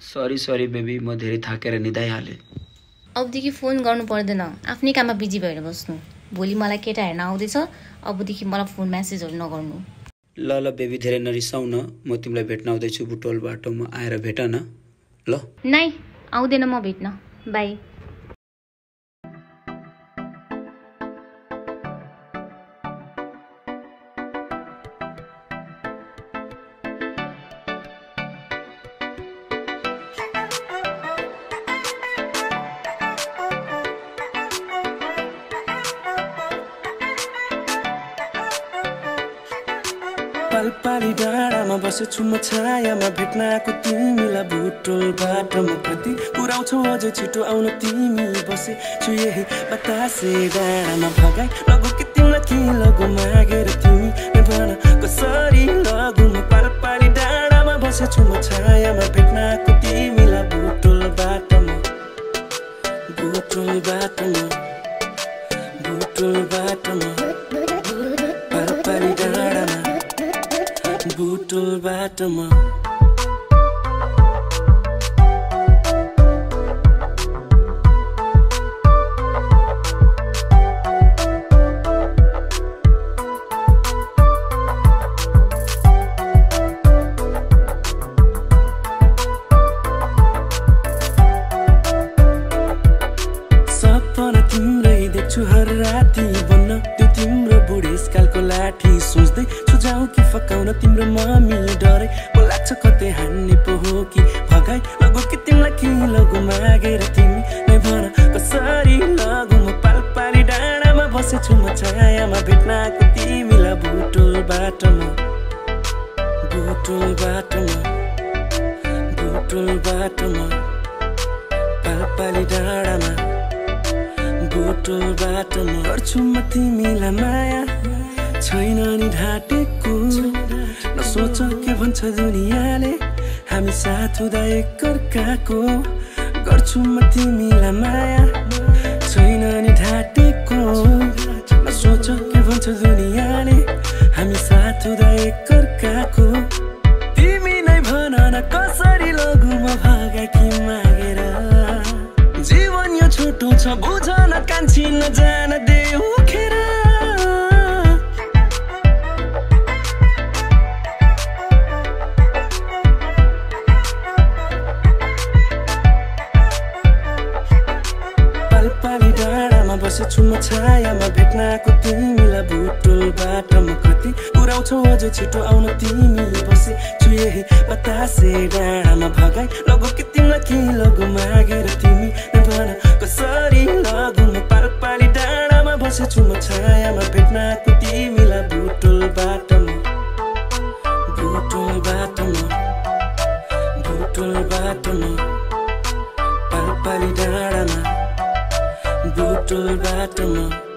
Sorry sorry baby म धेरै थाकेर निदाइहालेँ अबदेखि फोन गर्नु पर्दैन। आफ्नै काममा बिजी भएर बस्नु। भोलि मलाई केटा हेर्न आउँदैछ। अबदेखि मलाई फोन म्यासेजहरू नगर्नु। ल ल बेबी धेरै नरिसाउ न म तिमीलाई भेट्न आउँदैछु बुटोल बाटोमा। आएर भेट न। ल। नाइ आउँदैन म भेट्न। बाई पालपाली डाँडामा बसेछु म छायामा भेट्न आएको तिमीलाई भुटोल बाटोमा कति पुऱ्याउँछौ अझै छिटो आउन तिमी बसे छु यही बतासे डाँडामा भगाई। लगु कि तिमीलाई कि लगु मागेर तिमी भन कसरी लगु? म पालपाली डाँडामा बसेछु म छायामा भेट्न आएको तिमीलाई भुटोल बाटोमा भुटोल बाटोमा भुटोल बाटोमा। बुटोल बाटोमा तिम्रै देख्छु हर राति बन्न त्यो तिम्रो बुढेसकालको लाठी सोच्दै सुझाउ कि फकाउन तिम्रो मम्मी डरै। पो लाग्छ कतै हान्ने पो हो कि भगाई। लगु कि तिमीलाई कि लगु मागेर तिमी नै भन। कसरी लगु म पालपाली डाँडामा बसेछु म छायामा भेट्न आएको तिमीलाई बुटोल बाटोमा। बुटोल बाटोमा। बुटोल बाटोमा। पालपाली डाँडामा। बोटोल बाटोमा। गर्छु म तिमीलाई माया भन्छ दुनियाँले हामी साथ हुँदा एकअर्काको गर्छु म तिमीलाई माया। छैन नि ढाँटेको नसोच के भन्छ दुनियाँले हामी साथ हुँदा एकअर्काको तिमी नै भन न कसरी लगु म भागाकी मागेर। जीवन यो छोटो छ बुझ न कान्छी नजान देऊ खेर। पालपाली डाँडामा बसेछु म छायामा भेट्न आएको तिमीलाई भुटोल बाटोमा कति पुऱ्याउँछौ अझै छिटो आउन तिमी बसे छु यही बतासे डाँडामा भगाई। लगु कि तिमीलाई कि लगु मागेर तिमी भन कसरी लगु? म पालपाली डाँडामा बसेछु म छायामा भेट्न आएको तिमीलाई भुटोल बाटोमा भुटोल बाटोमा भुटोल बाटोमा पालपाली डाँडामा बुटोल बाटोमा